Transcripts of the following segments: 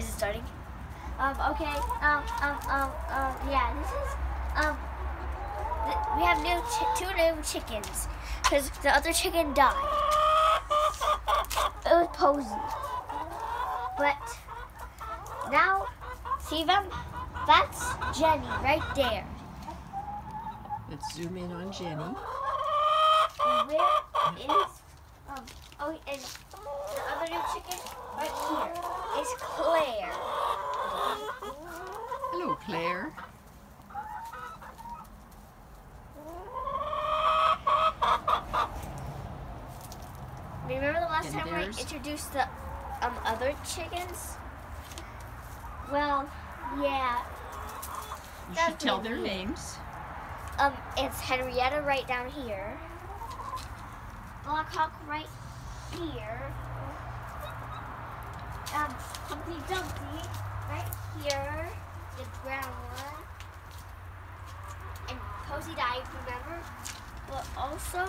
Is it starting? Um, okay. Um, um, um, um, yeah, this is, um, th- we have new two new chickens because the other chicken died. It was Posey. But now, see them? That's Jenny right there. Let's zoom in on Jenny. And where is, um, oh, and the other new chicken right here is Claire. Hello, Claire. Remember the last And time we introduced the um other chickens? Well, yeah. You That's should tell their really- names. Um, it's Henrietta right down here. Blackhawk right here. Um, Humpty Dumpty right here. The brown one. And Posey died, remember? But also,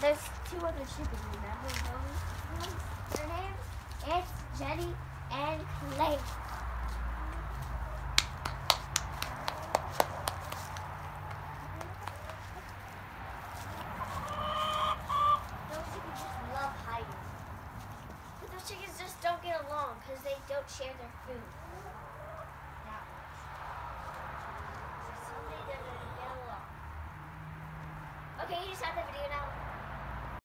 there's two other chickens, remember those ones? Their names? It's Jenny and Clay. Those chickens just love hiding. But those chickens just don't get along because they don't share their food. Okay, you just have the video now.